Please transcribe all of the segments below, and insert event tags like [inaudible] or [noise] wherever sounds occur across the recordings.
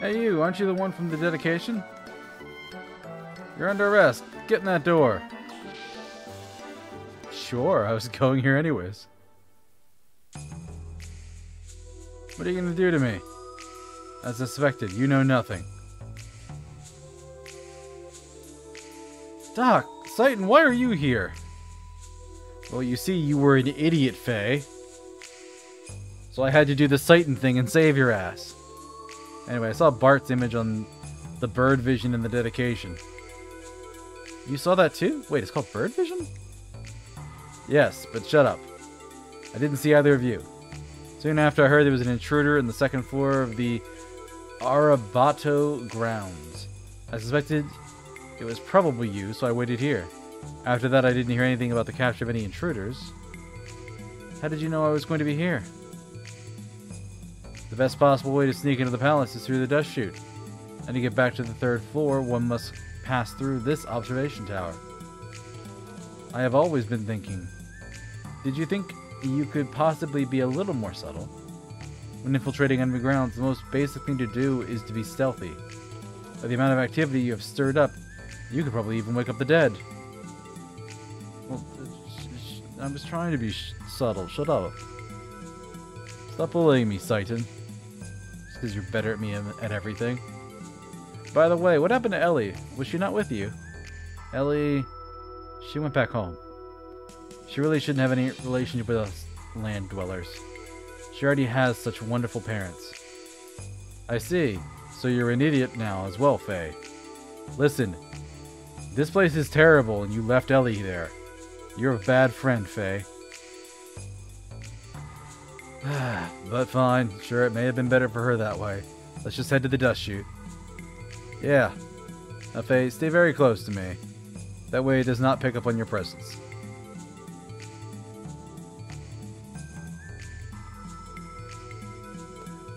Hey you, aren't you the one from the dedication? You're under arrest. Get in that door. Sure, I was [laughs] going here anyways. What are you gonna do to me? As suspected, you know nothing. Doc, Citan, why are you here? Well, you see, you were an idiot, Fei. So I had to do the Citan thing and save your ass. Anyway, I saw Bart's image on the bird vision in the dedication. You saw that too? Wait, it's called bird vision? Yes, but shut up. I didn't see either of you. Soon after, I heard there was an intruder in the second floor of the Arabato grounds. I suspected it was probably you, so I waited here. After that, I didn't hear anything about the capture of any intruders. How did you know I was going to be here? The best possible way to sneak into the palace is through the dust chute. And to get back to the third floor, one must pass through this observation tower. I have always been thinking. Did you think you could possibly be a little more subtle? When infiltrating underground, the most basic thing to do is to be stealthy. By the amount of activity you have stirred up, you could probably even wake up the dead. Well, I was trying to be subtle. Shut up. Stop bullying me, Citan. Just because you're better at me at everything. By the way, what happened to Elly? Was she not with you? Elly... She went back home. She really shouldn't have any relationship with us land dwellers. She already has such wonderful parents. I see. So you're an idiot now as well, Fei. Listen, this place is terrible and you left Elly there. You're a bad friend, Fei. [sighs] but fine. Sure, it may have been better for her that way. Let's just head to the dust chute. Yeah. Now, Fei, stay very close to me. That way it does not pick up on your presence.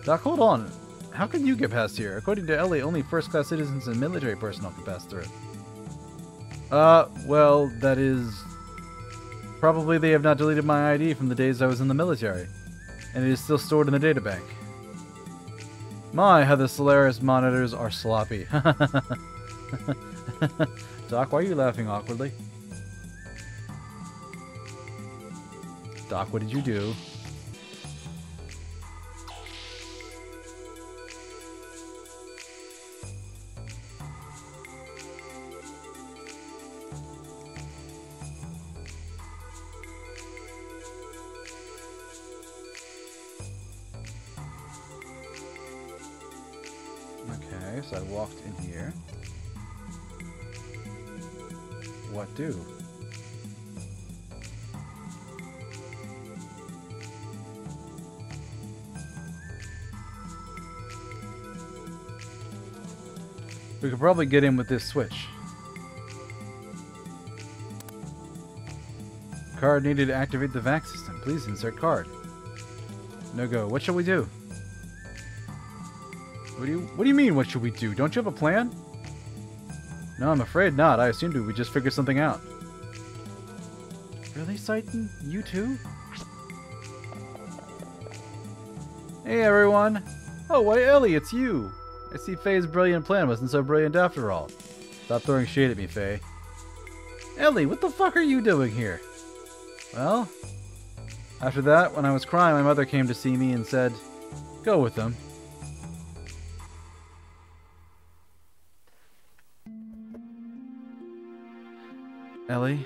Doc, hold on. How can you get past here? According to Elly, only first-class citizens and military personnel can pass through. Uh, well, that is... Probably they have not deleted my ID from the days I was in the military and it is still stored in the databank. My, how the Solaris monitors are sloppy. [laughs] Doc, why are you laughing awkwardly? Doc, what did you do? So I walked in here. What do? We could probably get in with this switch. Card needed to activate the VAC system. Please insert card. No go. What shall we do? What do you What do you mean? What should we do? Don't you have a plan? No, I'm afraid not. I assumed we just figure something out. Really, Citan? You too? Hey, everyone. Oh, why, Elly, it's you. I see Fei's brilliant plan wasn't so brilliant after all. Stop throwing shade at me, Fei. Elly, what the fuck are you doing here? Well, after that, when I was crying, my mother came to see me and said, Go with them. Elly?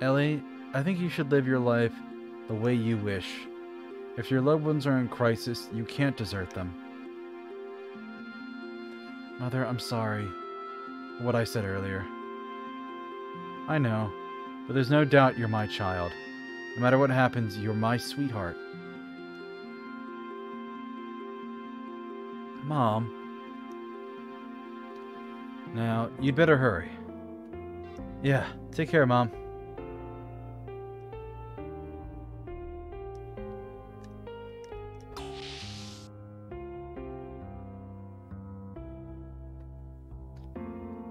Elly, I think you should live your life the way you wish. If your loved ones are in crisis, you can't desert them. Mother, I'm sorry what I said earlier. I know, but there's no doubt you're my child. No matter what happens, you're my sweetheart. Mom, now, you'd better hurry. Yeah, take care, Mom.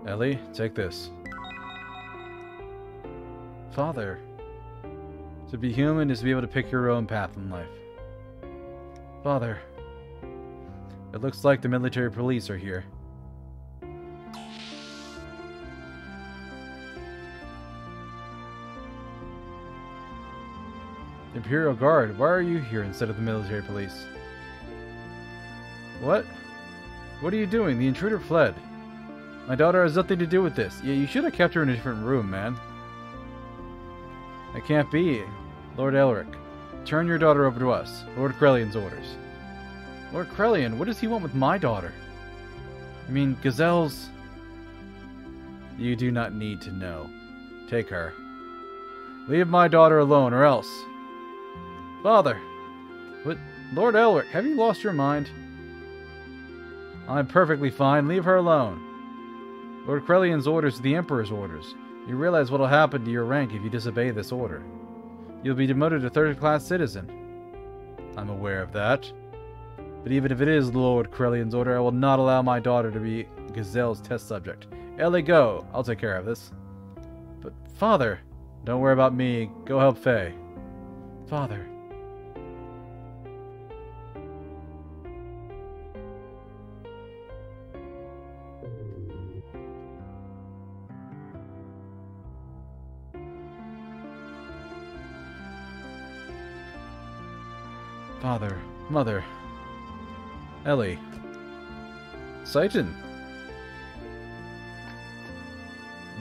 Elly, take this. Father, to be human is to be able to pick your own path in life. Father, It looks like the military police are here. Imperial Guard, why are you here instead of the military police? What? What are you doing? The intruder fled. My daughter has nothing to do with this. Yeah, you should have kept her in a different room, man. That can't be. Lord Elric, turn your daughter over to us. Lord Krelian's orders. Lord Krelian, what does he want with my daughter? I mean, Gazels... You do not need to know. Take her. Leave my daughter alone, or else. Father! What? Lord Elric, have you lost your mind? I'm perfectly fine. Leave her alone. Lord Krelian's orders are the Emperor's orders. You realize what'll happen to your rank if you disobey this order. You'll be demoted to third-class citizen. I'm aware of that. But even if it is Lord Krelian's order, I will not allow my daughter to be Gazel's test subject. Elly, go! I'll take care of this. But, Father... Don't worry about me. Go help Fei. Father... Father, Mother, Elly, Citan.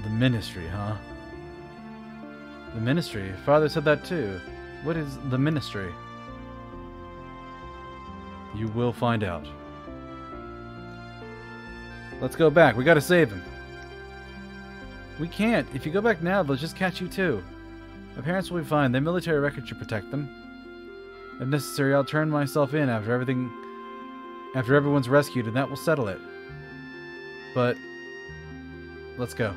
The ministry, huh? The ministry. Father said that too. What is the ministry? You will find out. Let's go back. We gotta save him. We can't. If you go back now, they'll just catch you too. My parents will be fine. Their military records should protect them. If necessary, I'll turn myself in after everything after everyone's rescued and that will settle it. But let's go.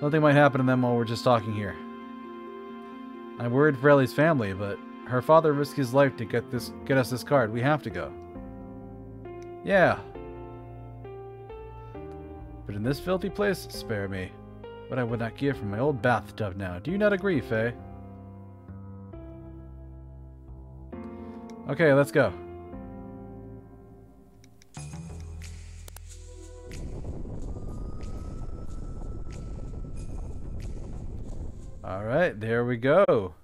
Nothing might happen to them while we're just talking here. I'm worried for Elly's family, but her father risked his life to get this get us this card. We have to go. Yeah. But in this filthy place, spare me. What I would not give for my old bathtub now. Do you not agree, Fei? Okay, let's go. Alright, there we go.